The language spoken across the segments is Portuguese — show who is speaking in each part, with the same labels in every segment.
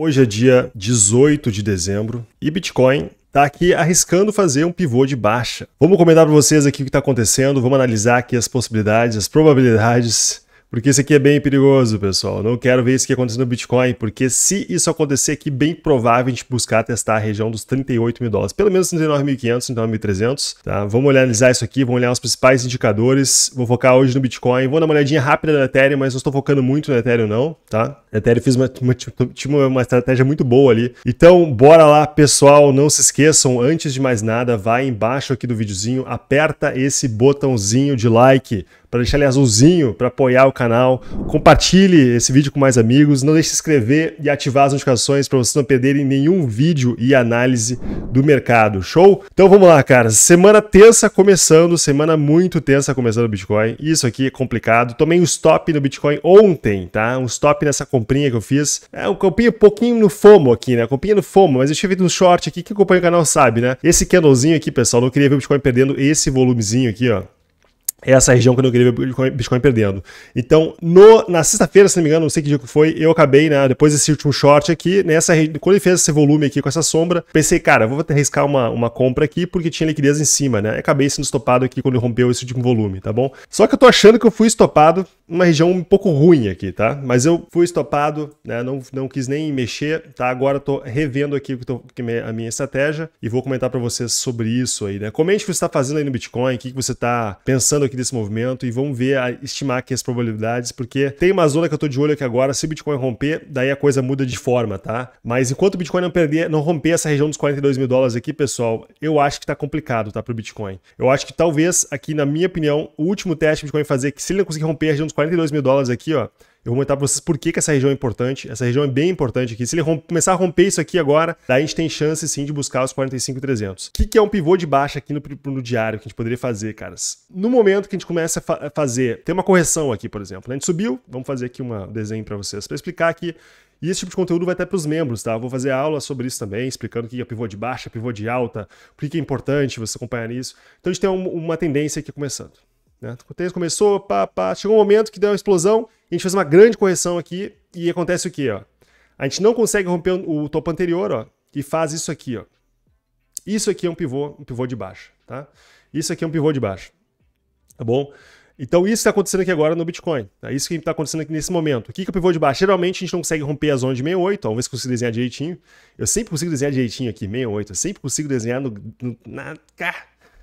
Speaker 1: Hoje é dia 18 de dezembro e Bitcoin está aqui arriscando fazer um pivô de baixa. Vamos comentar para vocês aqui o que está acontecendo, vamos analisar aqui as possibilidades, as probabilidades porque isso aqui é bem perigoso, pessoal. Não quero ver isso que acontecendo no Bitcoin, porque se isso acontecer aqui, bem provável a gente buscar testar a região dos 38 mil dólares, pelo menos 39.500, 39.300, tá? Vamos analisar isso aqui, vamos olhar os principais indicadores. Vou focar hoje no Bitcoin, vou dar uma olhadinha rápida no Ethereum, mas não estou focando muito no Ethereum não, tá? Ethereum uma, uma, uma, uma estratégia muito boa ali. Então, bora lá, pessoal. Não se esqueçam, antes de mais nada, vai embaixo aqui do videozinho, aperta esse botãozinho de like para deixar ele azulzinho, para apoiar o canal. Compartilhe esse vídeo com mais amigos, não deixe de se inscrever e ativar as notificações para vocês não perderem nenhum vídeo e análise do mercado. Show? Então vamos lá, cara. Semana tensa começando, semana muito tensa começando o Bitcoin. Isso aqui é complicado. Tomei um stop no Bitcoin ontem, tá? Um stop nessa comprinha que eu fiz. É um comprinha um pouquinho no FOMO aqui, né? Comprinha no FOMO, mas eu feito um short aqui, que acompanha o canal sabe, né? Esse candlezinho aqui, pessoal, não queria ver o Bitcoin perdendo esse volumezinho aqui, ó essa região que eu não queria ver Bitcoin, Bitcoin perdendo. Então, no, na sexta-feira, se não me engano, não sei que dia que foi, eu acabei, né, depois desse último short aqui, nessa, quando ele fez esse volume aqui com essa sombra, pensei, cara, vou arriscar uma, uma compra aqui porque tinha liquidez em cima, né? Acabei sendo estopado aqui quando ele rompeu esse último volume, tá bom? Só que eu tô achando que eu fui estopado uma região um pouco ruim aqui, tá? Mas eu fui estopado, né? Não, não quis nem mexer, tá? Agora eu tô revendo aqui que, tô, é a minha estratégia e vou comentar para vocês sobre isso aí, né? Comente o que você está fazendo aí no Bitcoin, o que, que você está pensando aqui desse movimento e vamos ver, estimar aqui as probabilidades, porque tem uma zona que eu tô de olho aqui agora, se o Bitcoin romper, daí a coisa muda de forma, tá? Mas enquanto o Bitcoin não perder, não romper essa região dos 42 mil dólares aqui, pessoal, eu acho que tá complicado, tá, pro Bitcoin. Eu acho que talvez aqui, na minha opinião, o último teste que o Bitcoin fazer, que se ele não conseguir romper a região dos 42 mil dólares aqui, ó, eu vou comentar para vocês por que, que essa região é importante. Essa região é bem importante aqui. Se ele começar a romper isso aqui agora, daí a gente tem chance sim de buscar os 45,300. O que, que é um pivô de baixa aqui no, no, diário que a gente poderia fazer, caras? No momento que a gente começa a fa fazer, tem uma correção aqui, por exemplo. A gente subiu, vamos fazer aqui um desenho para vocês, para explicar aqui e esse tipo de conteúdo vai até para os membros, tá? vou fazer aula sobre isso também, explicando o que é pivô de baixa, pivô de alta, por que é importante você acompanhar isso. Então a gente tem uma tendência aqui começando. Né? O começou, pá, pá, chegou um momento que deu uma explosão, a gente fez uma grande correção aqui e acontece o quê? Ó? A gente não consegue romper o topo anterior ó, e faz isso aqui. Ó. Isso aqui é um pivô, um pivô de baixo. Tá? Isso aqui é um pivô de baixo. Tá bom? Então isso está acontecendo aqui agora no Bitcoin. É isso que está acontecendo aqui nesse momento. O que é o pivô de baixo? Geralmente a gente não consegue romper a zona de 68. Ó, vamos ver se consigo desenhar direitinho. Eu sempre consigo desenhar direitinho aqui, 68. Eu sempre consigo desenhar no... no na,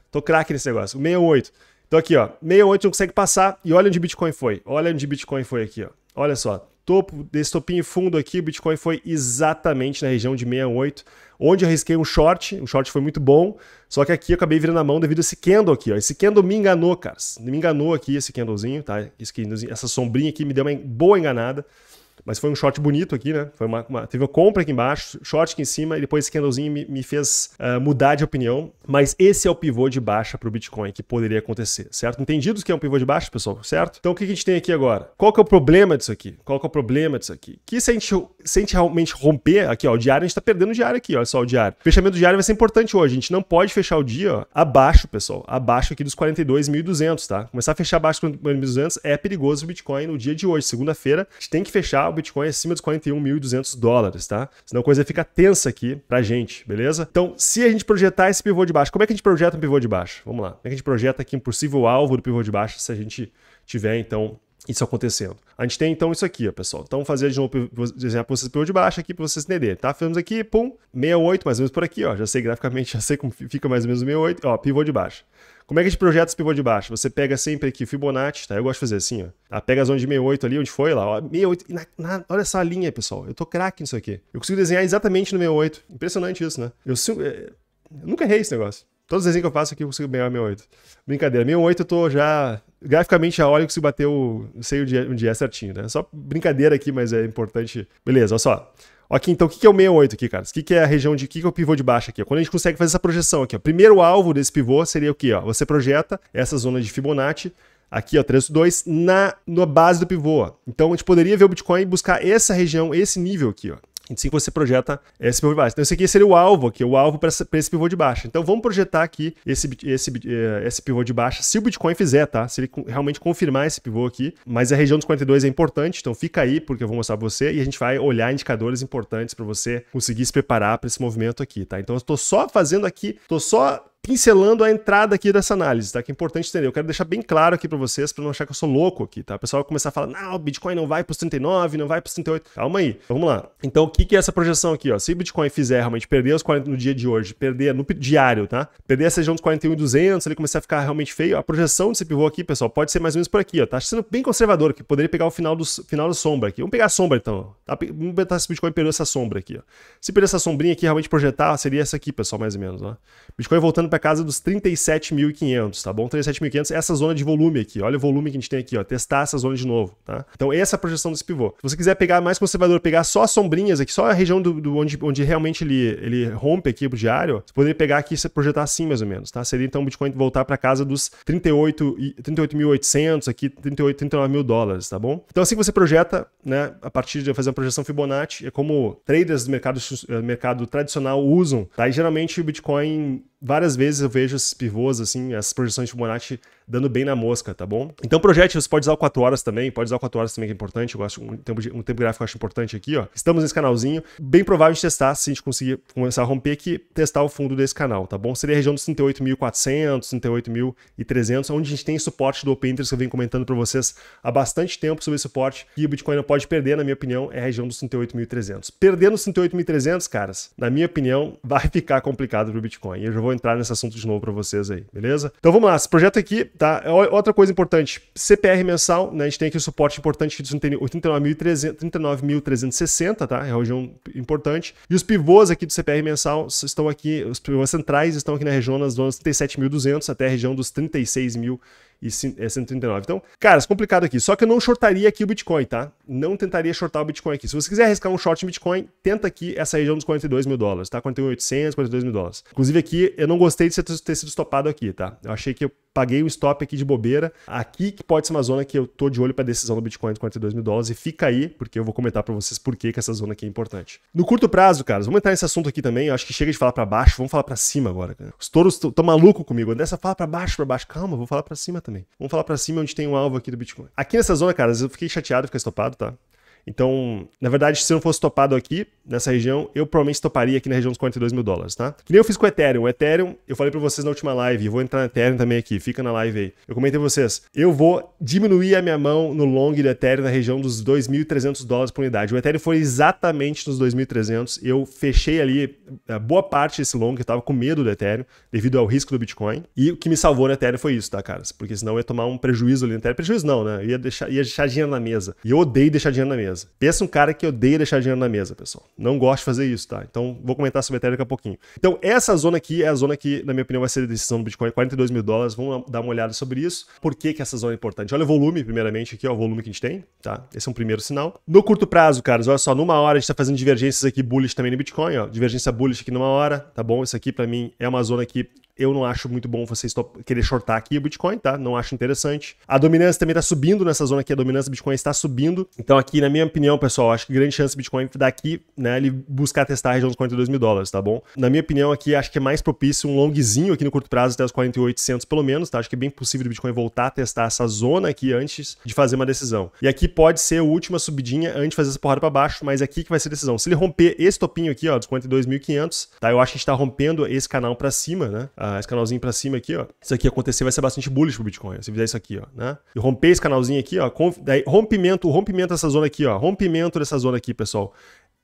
Speaker 1: tô craque nesse negócio. O 68. Então aqui, ó, 68 não consegue passar e olha onde Bitcoin foi. Olha onde Bitcoin foi aqui, ó. Olha só, topo desse topinho fundo aqui, o Bitcoin foi exatamente na região de 68, onde eu arrisquei um short, o short foi muito bom, só que aqui eu acabei virando a mão devido a esse candle aqui, ó. Esse candle me enganou, caras. Me enganou aqui esse candlezinho, tá? Esse, essa sombrinha aqui me deu uma boa enganada. Mas foi um short bonito aqui, né? Foi uma, uma, teve uma compra aqui embaixo, short aqui em cima, e depois esse candlezinho me, me fez uh, mudar de opinião. Mas esse é o pivô de baixa para o Bitcoin que poderia acontecer, certo? Entendidos que é um pivô de baixa, pessoal, certo? Então o que a gente tem aqui agora? Qual que é o problema disso aqui? Qual que é o problema disso aqui? Que se a gente, se a gente realmente romper aqui, ó, o diário, a gente está perdendo o diário aqui, olha só o diário. Fechamento do diário vai ser importante hoje. A gente não pode fechar o dia ó, abaixo, pessoal, abaixo aqui dos 42.200, tá? Começar a fechar abaixo dos 42.200 é perigoso o Bitcoin no dia de hoje, segunda-feira. A gente tem que fechar Bitcoin acima dos 41.200 dólares, tá? Senão a coisa fica tensa aqui pra gente, beleza? Então, se a gente projetar esse pivô de baixo, como é que a gente projeta um pivô de baixo? Vamos lá. Como é que a gente projeta aqui um possível alvo do pivô de baixo se a gente tiver, então, isso acontecendo. A gente tem então isso aqui, ó, pessoal. Então vamos fazer de novo, desenhar para vocês pivô de baixo aqui para vocês entenderem, tá? Fizemos aqui, pum, 68, mais ou menos por aqui, ó. Já sei graficamente, já sei como fica mais ou menos 68, ó, pivô de baixo. Como é que a gente projeta esse pivô de baixo? Você pega sempre aqui Fibonacci, tá? Eu gosto de fazer assim, ó. Tá? Pega a zona de 68 ali, onde foi lá, ó. 68, na, na, olha essa linha, pessoal. Eu tô craque nisso aqui. Eu consigo desenhar exatamente no 68. Impressionante isso, né? Eu, é, eu nunca errei esse negócio. Todos os desenhos que eu faço aqui eu consigo ganhar 68. Brincadeira, 68 eu tô já. Graficamente já olho que consigo bater o. Sei o dia, o dia certinho, né? Só brincadeira aqui, mas é importante. Beleza, olha só. Aqui, então, o que é o 68 aqui, cara? O que é a região de... O que é o pivô de baixo aqui? Quando a gente consegue fazer essa projeção aqui, ó. Primeiro alvo desse pivô seria o quê? Ó? Você projeta essa zona de Fibonacci, aqui, ó, 302, na, na base do pivô. Ó. Então, a gente poderia ver o Bitcoin buscar essa região, esse nível aqui, ó. Assim que você projeta esse pivô de baixa. Então, esse aqui seria o alvo aqui, o alvo para esse pivô de baixa. Então, vamos projetar aqui esse, esse, eh, esse pivô de baixa, se o Bitcoin fizer, tá? Se ele realmente confirmar esse pivô aqui. Mas a região dos 42 é importante, então fica aí, porque eu vou mostrar para você e a gente vai olhar indicadores importantes para você conseguir se preparar para esse movimento aqui, tá? Então, eu estou só fazendo aqui, estou só pincelando a entrada aqui dessa análise, tá? Que é importante entender. Eu quero deixar bem claro aqui para vocês, para não achar que eu sou louco aqui, tá? O pessoal vai começar a falar, não, o Bitcoin não vai para os 39, não vai para os 38. Calma aí. Então, vamos lá. Então, o que, que é essa projeção aqui, ó? Se o Bitcoin fizer realmente perder os 40 no dia de hoje, perder no diário, tá? Perder essa região dos 41,200, ele começar a ficar realmente feio, a projeção desse pivô aqui, pessoal, pode ser mais ou menos por aqui, ó. Tá sendo bem conservador, que poderia pegar o final do, final do sombra aqui. Vamos pegar a sombra, então. Tá? Vamos botar se o Bitcoin perdeu essa sombra aqui, ó. Se perder essa sombrinha aqui, realmente projetar, seria essa aqui, pessoal, mais ou menos, ó. Bitcoin voltando para casa dos 35 37.500, tá bom? 37.500 é essa zona de volume aqui. Olha o volume que a gente tem aqui, ó. Testar essa zona de novo, tá? Então, essa é a projeção desse pivô. Se você quiser pegar mais conservador, pegar só as sombrinhas aqui, só a região do, do onde, onde realmente ele, ele rompe aqui pro diário, você poderia pegar aqui e projetar assim, mais ou menos, tá? Seria então o Bitcoin voltar para casa dos 38.800 38 aqui, 38, 39 mil dólares, tá bom? Então, assim que você projeta, né, a partir de fazer uma projeção Fibonacci, é como traders do mercado, eh, mercado tradicional usam, tá? E geralmente o Bitcoin várias vezes eu vejo esses pivôs, assim, essas projeções de Fibonacci dando bem na mosca, tá bom? Então, projete, você pode usar o 4 horas também, pode usar o 4 horas também, que é importante, eu gosto, um tempo, de, um tempo gráfico eu acho importante aqui, ó. Estamos nesse canalzinho, bem provável de testar, se a gente conseguir começar a romper aqui, testar o fundo desse canal, tá bom? Seria a região dos 38.400, 38.300, onde a gente tem suporte do Open Interest, que eu venho comentando para vocês há bastante tempo sobre esse suporte, e o Bitcoin não pode perder, na minha opinião, é a região dos 38.300. Perdendo os 38.300, caras, na minha opinião, vai ficar complicado pro Bitcoin, eu já vou entrar nesse assunto de novo para vocês aí, beleza? Então vamos lá, esse projeto aqui, tá? É outra coisa importante, CPR mensal, né? A gente tem aqui o suporte importante dos 39.360, tá? É a região importante. E os pivôs aqui do CPR mensal estão aqui, os pivôs centrais estão aqui na região das zonas 37.200 até a região dos 36.000 e 139. É então, cara, é complicado aqui. Só que eu não shortaria aqui o Bitcoin, tá? Não tentaria shortar o Bitcoin aqui. Se você quiser arriscar um short em Bitcoin, tenta aqui essa região dos 42 mil dólares, tá? 41.800, 42 mil dólares. Inclusive aqui, eu não gostei de ter sido estopado aqui, tá? Eu achei que eu paguei um stop aqui de bobeira. Aqui que pode ser uma zona que eu tô de olho para decisão do Bitcoin de 42 mil dólares. E fica aí, porque eu vou comentar para vocês por que, que essa zona aqui é importante. No curto prazo, caras, vamos entrar nesse assunto aqui também. Eu acho que chega de falar para baixo, vamos falar para cima agora. Cara. Os touros estão malucos comigo. Andressa fala para baixo, para baixo. Calma, vou falar para cima também. Vamos falar para cima onde tem um alvo aqui do Bitcoin. Aqui nessa zona, caras, eu fiquei chateado ficar estopado, tá? Então, na verdade, se não fosse topado aqui, nessa região, eu provavelmente toparia aqui na região dos 42 mil dólares, tá? Que nem eu fiz com o Ethereum. O Ethereum, eu falei para vocês na última live, vou entrar no Ethereum também aqui, fica na live aí. Eu comentei pra vocês, eu vou diminuir a minha mão no long do Ethereum na região dos 2.300 dólares por unidade. O Ethereum foi exatamente nos 2.300, eu fechei ali a boa parte desse long, eu tava com medo do Ethereum, devido ao risco do Bitcoin. E o que me salvou no Ethereum foi isso, tá, caras? Porque senão eu ia tomar um prejuízo ali no Ethereum. Prejuízo não, né? Eu ia deixar, ia deixar dinheiro na mesa. E eu odeio deixar dinheiro na mesa. Pensa um cara que odeia deixar dinheiro na mesa, pessoal. Não gosto de fazer isso, tá? Então, vou comentar sobre Ethereum daqui a pouquinho. Então, essa zona aqui é a zona que, na minha opinião, vai ser a decisão do Bitcoin, 42 mil dólares. Vamos dar uma olhada sobre isso. Por que, que essa zona é importante? Olha o volume, primeiramente, aqui, ó, o volume que a gente tem, tá? Esse é um primeiro sinal. No curto prazo, caras, olha só, numa hora a gente tá fazendo divergências aqui bullish também no Bitcoin, ó. Divergência bullish aqui numa hora, tá bom? Isso aqui, para mim, é uma zona que eu não acho muito bom vocês querer shortar aqui o Bitcoin, tá? Não acho interessante. A dominância também está subindo nessa zona aqui, a dominância do Bitcoin está subindo. Então aqui, na minha opinião, pessoal, acho que grande chance do Bitcoin daqui, né, ele buscar testar a região dos 42 mil dólares, tá bom? Na minha opinião aqui, acho que é mais propício um longzinho aqui no curto prazo até os 4800 pelo menos, tá? Acho que é bem possível do Bitcoin voltar a testar essa zona aqui antes de fazer uma decisão. E aqui pode ser a última subidinha antes de fazer essa porrada para baixo, mas aqui que vai ser a decisão. Se ele romper esse topinho aqui, ó, dos 42.500, tá? Eu acho que a gente tá rompendo esse canal para cima, né? Ah, esse canalzinho para cima cima aqui, ó. Isso aqui acontecer vai ser bastante bullish pro Bitcoin, se fizer isso aqui, ó, né? E romper esse canalzinho aqui, ó, daí, rompimento, rompimento dessa zona aqui, ó, rompimento dessa zona aqui, pessoal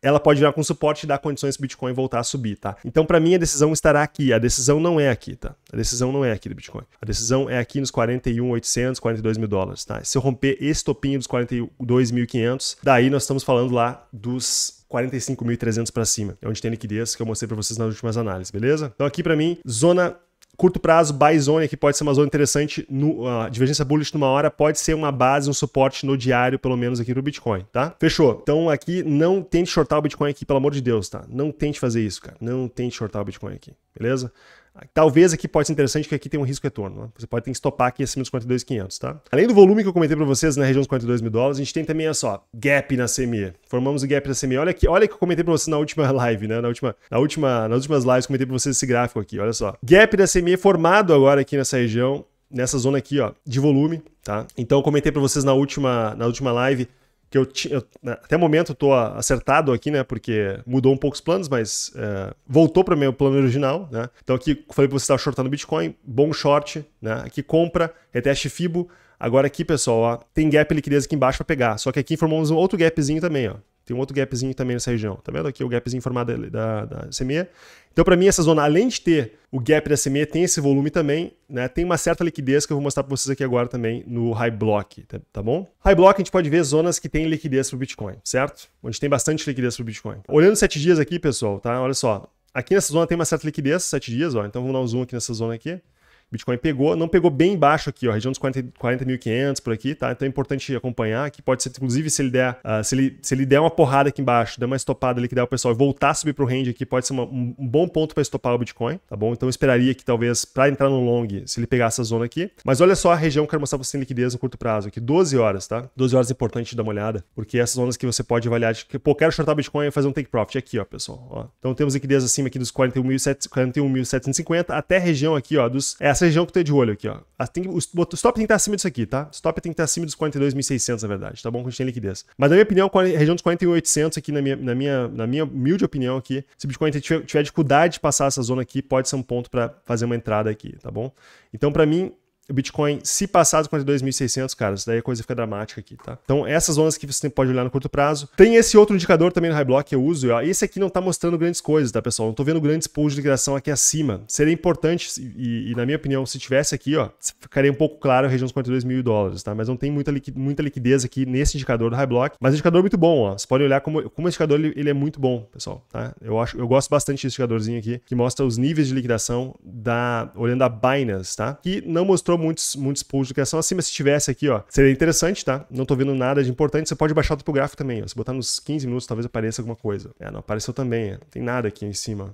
Speaker 1: ela pode virar com suporte e dar condições para o Bitcoin voltar a subir, tá? Então, para mim, a decisão estará aqui. A decisão não é aqui, tá? A decisão não é aqui do Bitcoin. A decisão é aqui nos 41.800, 42 mil dólares, tá? Se eu romper esse topinho dos 42.500, daí nós estamos falando lá dos 45.300 para cima, é onde tem liquidez que eu mostrei para vocês nas últimas análises, beleza? Então aqui para mim, zona curto prazo, buy zone aqui pode ser uma zona interessante. No, a divergência bullish numa hora pode ser uma base, um suporte no diário, pelo menos aqui no Bitcoin, tá? Fechou. Então aqui não tente shortar o Bitcoin aqui, pelo amor de Deus, tá? Não tente fazer isso, cara. Não tente shortar o Bitcoin aqui, beleza? Talvez aqui pode ser interessante que aqui tem um risco retorno. Né? Você pode ter que estopar aqui acima dos 42,500, tá? Além do volume que eu comentei para vocês na região dos 42 mil dólares, a gente tem também, olha só, gap na CME. Formamos o gap na CME. Olha aqui, olha que eu comentei para vocês na última live, né? Na última, na última, nas últimas lives comentei para vocês esse gráfico aqui, olha só. Gap da CME formado agora aqui nessa região, nessa zona aqui, ó, de volume, tá? Então eu comentei para vocês na última, na última live que eu tinha. Né, até o momento eu tô acertado aqui, né? Porque mudou um pouco os planos, mas é, voltou para o meu plano original, né? Então aqui falei para você estar shortando Bitcoin, bom short, né? Aqui compra, reteste FIBO. Agora aqui, pessoal, ó, tem gap liquidez aqui embaixo para pegar. Só que aqui formamos um outro gapzinho também, ó. Tem um outro gapzinho também nessa região. Tá vendo aqui o gapzinho formado da, da CME? Então, para mim, essa zona, além de ter o gap da CME, tem esse volume também, né? Tem uma certa liquidez que eu vou mostrar para vocês aqui agora também no High Block, tá, tá, bom? High Block a gente pode ver zonas que tem liquidez para o Bitcoin, certo? Onde tem bastante liquidez para o Bitcoin. Olhando sete dias aqui, pessoal, tá? Olha só. Aqui nessa zona tem uma certa liquidez, sete dias, ó. Então vamos dar um zoom aqui nessa zona aqui. Bitcoin pegou, não pegou bem baixo aqui, ó, região dos 40.500 40 por aqui, tá? Então é importante acompanhar, que pode ser, inclusive, se ele der, uh, se, ele, se ele der uma porrada aqui embaixo, der uma estopada ali que der o pessoal e voltar a subir pro range aqui, pode ser uma, um, um, bom ponto para estopar o Bitcoin, tá bom? Então eu esperaria que talvez para entrar no long, se ele pegar essa zona aqui. Mas olha só a região que eu quero mostrar pra você em liquidez no curto prazo aqui, 12 horas, tá? 12 horas é importante dar uma olhada, porque essas zonas que você pode avaliar, de pô, quero shortar Bitcoin e fazer um take profit aqui, ó, pessoal, ó. Então temos liquidez acima aqui dos 41.750 41, até a região aqui, ó, dos, é essa região que eu tô de olho aqui ó. Tem, o, stop tem que estar acima disso aqui, tá? Stop tem que estar acima dos 42.600, na verdade, tá bom? Que a gente tem liquidez. Mas na minha opinião, a região dos 41.800 aqui, na minha, na, minha, na minha humilde opinião aqui, se o Bitcoin tiver, tiver dificuldade de passar essa zona aqui, pode ser um ponto para fazer uma entrada aqui, tá bom? Então, para mim, o Bitcoin, se passar dos 42.600, cara, isso daí a coisa fica dramática aqui, tá? Então, essas zonas que você pode olhar no curto prazo. Tem esse outro indicador também no High Block que eu uso. Ó. Esse aqui não tá mostrando grandes coisas, tá, pessoal? Não tô vendo grandes pools de liquidação aqui acima. Seria importante, e, e, na minha opinião, se tivesse aqui, ó, ficaria um pouco claro a região dos 42 mil dólares, tá? Mas não tem muita, liqui muita liquidez aqui nesse indicador do High Block. Mas o indicador é muito bom, ó. Você pode olhar como, como esse indicador ele, ele é muito bom, pessoal, tá? Eu, acho, eu gosto bastante desse indicadorzinho aqui, que mostra os níveis de liquidação da, olhando a Binance, tá? Que não mostrou muitos, muitos pools publicação acima, se tivesse aqui, ó, seria interessante, tá? Não tô vendo nada de importante. Você pode baixar o topográfico também, ó. Se botar nos 15 minutos, talvez apareça alguma coisa. É, não apareceu também, não tem nada aqui em cima.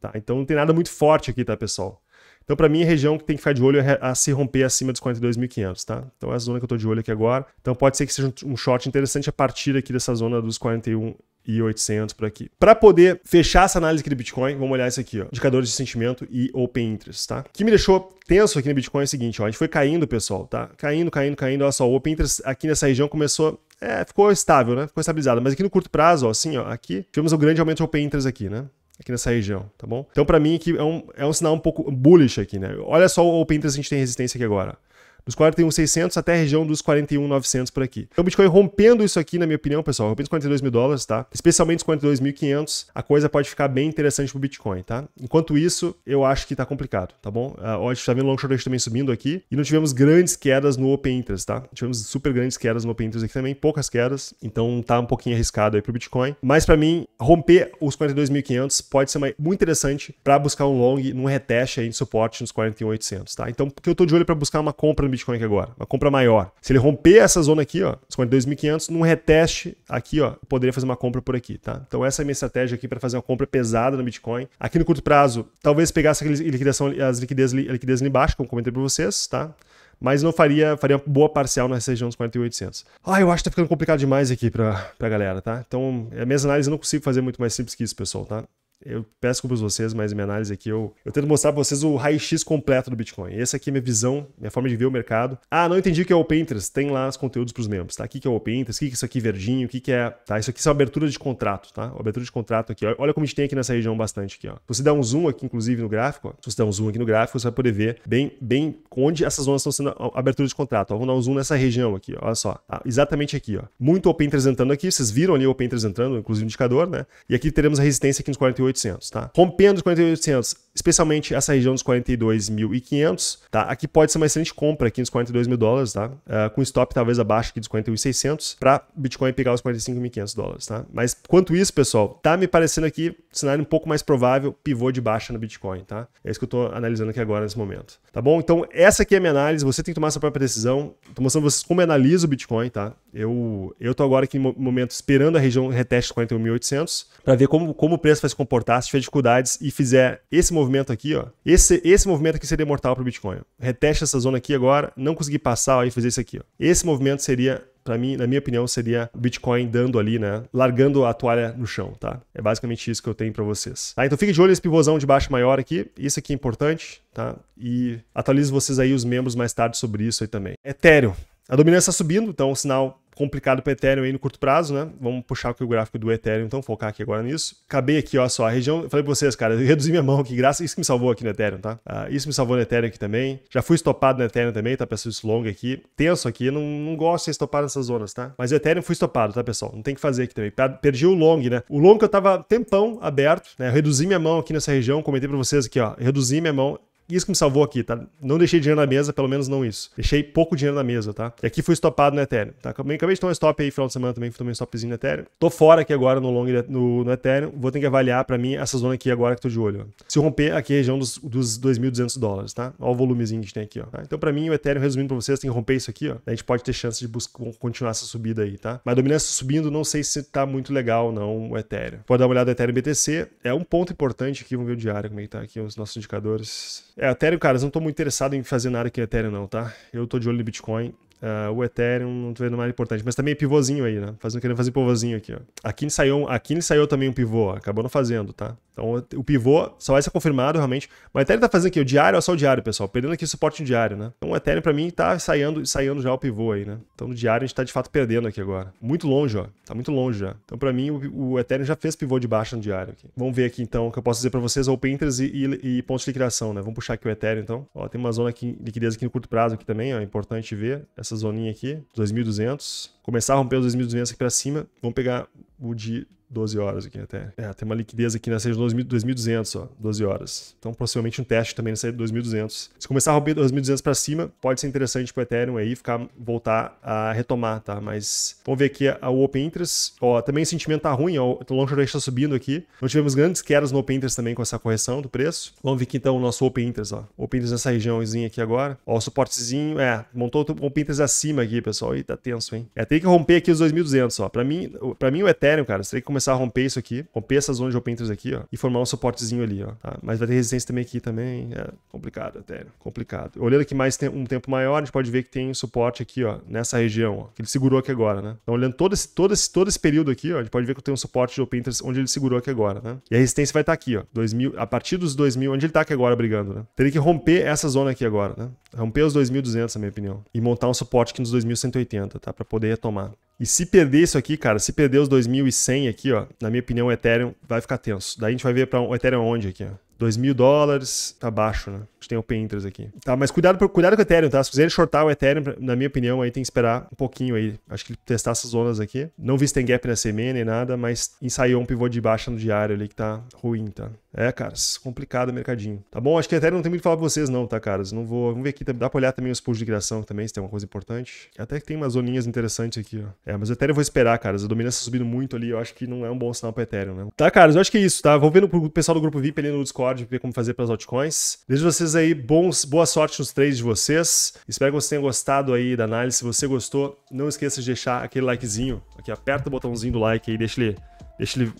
Speaker 1: Tá, então não tem nada muito forte aqui, tá, pessoal? Então, para mim, a região que tem que ficar de olho é a se romper acima dos 42.500, tá? Então, é a zona que eu estou de olho aqui agora. Então, pode ser que seja um short interessante a partir aqui dessa zona dos 41 e 800 por aqui. Para poder fechar essa análise aqui do Bitcoin, vamos olhar isso aqui, ó, indicadores de sentimento e open interest, tá? O que me deixou tenso aqui no Bitcoin é o seguinte, ó, a gente foi caindo, pessoal, tá? Caindo, caindo, caindo, olha só, o open interest aqui nessa região começou é, ficou estável, né? Ficou estabilizado. Mas aqui no curto prazo, ó, assim, ó, aqui, tivemos um grande aumento de open interest aqui, né? Aqui nessa região, tá bom? Então, para mim, aqui é um, é um sinal um pouco bullish aqui, né? Olha só o open interest a gente tem resistência aqui agora dos 41,600 até a região dos 41,900 por aqui. Então o Bitcoin rompendo isso aqui, na minha opinião, pessoal, rompendo os 42 mil dólares, tá? Especialmente os 42.500, a coisa pode ficar bem interessante pro Bitcoin, tá? Enquanto isso, eu acho que tá complicado, tá bom? A gente tá vendo long short também subindo aqui e não tivemos grandes quedas no Open Interest, tá? Tivemos super grandes quedas no Open Interest aqui também, poucas quedas, então tá um pouquinho arriscado aí pro Bitcoin. Mas para mim, romper os 42.500 pode ser muito interessante para buscar um long num reteste aí de suporte nos 41.800, tá? Então, porque eu tô de olho para buscar uma compra no Bitcoin aqui agora, uma compra maior. Se ele romper essa zona aqui, ó, 52.500, num reteste aqui, ó, poderia fazer uma compra por aqui, tá? Então essa é a minha estratégia aqui para fazer uma compra pesada no Bitcoin. Aqui no curto prazo, talvez pegasse a liquidação, as liquidez, a liquidez ali embaixo, como comentei para vocês, tá? mas não faria, faria uma boa parcial nessa região dos 4800. Ah, eu acho que tá ficando complicado demais aqui pra, pra galera, tá? Então, a minhas análises eu não consigo fazer muito mais simples que isso, pessoal, tá? Eu peço desculpas vocês, mas minha análise aqui, eu, eu tento mostrar para vocês o raio-x completo do Bitcoin. Essa aqui é minha visão, minha forma de ver o mercado. Ah, não entendi o que é o Open Interest. Tem lá os conteúdos para os membros, tá? O que é o Open Interest, o que é isso aqui verdinho, o que é... Tá, isso aqui são abertura de contrato, tá? Abertura de contrato aqui, olha como a gente tem aqui nessa região bastante aqui, ó. Se você dá um zoom aqui, inclusive, no gráfico, ó, se você der um zoom aqui no gráfico, você vai poder ver bem, bem onde essas zonas estão sendo abertura de contrato. Ó, vamos dar um zoom nessa região aqui, ó, olha só. Tá? Exatamente aqui, ó. Muito Open Interest entrando aqui, vocês viram ali o Open Interest entrando, inclusive o indicador, né? E aqui teremos a resistência aqui nos 4800, tá? rompendo os 48.800, especialmente essa região dos 42.500, tá? Aqui pode ser uma excelente compra aqui nos 42 mil dólares, tá? Uh, com stop talvez abaixo aqui dos 41.600 para Bitcoin pegar os 45.500 dólares, tá? Mas quanto isso, pessoal, tá me parecendo aqui cenário um pouco mais provável, pivô de baixa no Bitcoin, tá? É isso que eu tô analisando aqui agora nesse momento, tá bom? Então essa aqui é a minha análise, você tem que tomar sua própria decisão. Tô mostrando vocês como eu analiso o Bitcoin, tá? Eu, eu tô agora aqui no momento esperando a região reteste 41.800 para ver como, como o preço vai se comportar se tiver dificuldades e fizer esse movimento movimento aqui, ó. Esse, esse movimento aqui seria mortal para o Bitcoin. Reteste essa zona aqui agora, não consegui passar aí fazer isso aqui, ó. Esse movimento seria para mim, na minha opinião, seria Bitcoin dando ali, né? Largando a toalha no chão, tá? É basicamente isso que eu tenho para vocês. Tá? Então fique de olho nesse pivôzão de baixa maior aqui. Isso aqui é importante, tá? E atualizo vocês aí, os membros, mais tarde sobre isso aí também. Ethereum. A dominância está subindo, então o sinal complicado para Ethereum aí no curto prazo, né? Vamos puxar aqui o gráfico do Ethereum, então focar aqui agora nisso. Acabei aqui, ó, só a região, falei para vocês, cara, reduzi minha mão aqui, graças isso que me salvou aqui no Ethereum, tá? Uh, isso me salvou no Ethereum aqui também. Já fui estopado no Ethereum também, tá, pessoal? Isso longo aqui. Tenso aqui, não, não gosto de ser estopado nessas zonas, tá? Mas o Ethereum fui estopado, tá, pessoal? Não tem que fazer aqui também. Perdi o long, né? O long que eu tava tempão aberto, né? Reduzi minha mão aqui nessa região, comentei para vocês aqui, ó, reduzi minha mão, isso que me salvou aqui, tá? Não deixei dinheiro na mesa, pelo menos não isso. Deixei pouco dinheiro na mesa, tá? E aqui fui stopado no Ethereum, tá? Acabei, de tomar um stop aí final de semana também, tomei um stopzinho no Ethereum. Tô fora aqui agora no long no, no Ethereum, vou ter que avaliar para mim essa zona aqui agora que tô de olho. Se romper aqui a região dos, dos 2.200 dólares, tá? Olha o volumezinho que tem aqui, ó. Tá? Então para mim o Ethereum, resumindo para vocês, tem que romper isso aqui, ó. A gente pode ter chance de buscar, continuar essa subida aí, tá? Mas dominância subindo, não sei se tá muito legal não o Ethereum. Pode dar uma olhada no Ethereum BTC, é um ponto importante aqui, vamos ver o diário, como é que tá aqui os nossos indicadores. É, Ethereum, cara, não tô muito interessado em fazer nada aqui no Ethereum, não, tá? Eu tô de olho no Bitcoin. Uh, o Ethereum não tô vendo nada importante, mas também pivôzinho aí, né? Fazendo, querendo fazer pivôzinho aqui, ó. Aqui saiu, aqui saiu também um pivô, acabou não fazendo, tá? Então o pivô só vai ser confirmado realmente. Mas o Ethereum tá fazendo aqui o diário, é só o diário, pessoal. Perdendo aqui o suporte diário, né? Então o Ethereum para mim tá saindo, saindo já o pivô aí, né? Então no diário a gente tá de fato perdendo aqui agora. Muito longe, ó. Tá muito longe já. Então para mim o, o, Ethereum já fez pivô de baixa no diário aqui. Vamos ver aqui então o que eu posso dizer para vocês, open interest e, e, e, pontos de liquidação, né? Vamos puxar aqui o Ethereum então. Ó, tem uma zona aqui, liquidez aqui no curto prazo aqui também, ó. É importante ver essa zoninha aqui, 2200. Começar a romper os 2200 aqui para cima. Vamos pegar o de 12 horas aqui até. É, tem uma liquidez aqui nessa de 2200, ó, 12 horas. Então, possivelmente um teste também nessa de 2200. Se começar a romper 2200 para cima, pode ser interessante para o Ethereum aí ficar voltar a retomar, tá? Mas vamos ver aqui a, o Open Interest. Ó, também o sentimento tá ruim, ó, o long short está subindo aqui. Não tivemos grandes quedas no Open Interest também com essa correção do preço. Vamos ver aqui então o nosso Open Interest, ó. Open Interest nessa regiãozinha aqui agora. Ó, o suportezinho, é, montou o Open Interest acima aqui, pessoal. Ih, tá tenso, hein? É, tem que romper aqui os 2200, ó. Para mim, para mim o Ethereum, cara, você tem que começar a romper isso aqui, romper essa zona de open aqui, ó, e formar um suportezinho ali, ó. Tá? Mas vai ter resistência também aqui também, é complicado até, complicado. Olhando aqui mais um tempo maior, a gente pode ver que tem suporte aqui, ó, nessa região, ó, que ele segurou aqui agora, né? Então olhando todo esse, todo esse, todo esse período aqui, ó, a gente pode ver que tem um suporte de open onde ele segurou aqui agora, né? E a resistência vai estar tá aqui, ó, 2000, a partir dos 2000, onde ele tá aqui agora brigando, né? Teria que romper essa zona aqui agora, né? Romper os 2200, na minha opinião, e montar um suporte aqui nos 2180, tá? Para poder retomar. E se perder isso aqui, cara, se perder os 2100 aqui, ó, na minha opinião, o Ethereum vai ficar tenso. Daí a gente vai ver para o Ethereum onde aqui, ó. 2 mil dólares, tá baixo, né? A gente tem Open Interest aqui. Tá, mas cuidado, cuidado com o Ethereum, tá? Se quiserem shortar o Ethereum, na minha opinião, aí tem que esperar um pouquinho aí. Acho que testar essas zonas aqui. Não vi se tem gap na CME nem nada, mas ensaiou um pivô de baixa no diário ali que tá ruim, tá? É, caras, complicado o mercadinho. Tá bom? Acho que Ethereum não tem muito pra falar pra vocês, não, tá, caras? Não vou. Vamos ver aqui, dá pra olhar também os pools de criação também, se tem alguma coisa importante. Até que tem umas zoninhas interessantes aqui, ó. É, mas o Ethereum eu vou esperar, caras. A dominância subindo muito ali, eu acho que não é um bom sinal pra Ethereum, né? Tá, caras, eu acho que é isso, tá? Vou ver no pessoal do grupo VIP ali no Discord, ver como fazer para as altcoins. Desejo vocês aí bons, boa sorte nos trades de vocês. Espero que vocês tenham gostado aí da análise. Se você gostou, não esqueça de deixar aquele likezinho. Aqui, aperta o botãozinho do like aí, deixa ele Deixa ele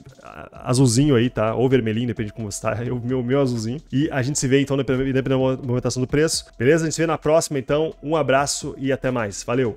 Speaker 1: azulzinho aí, tá? Ou vermelhinho, depende de como está. O meu, meu azulzinho. E a gente se vê então, dependendo da movimentação do preço. Beleza? A gente se vê na próxima, então. Um abraço e até mais. Valeu!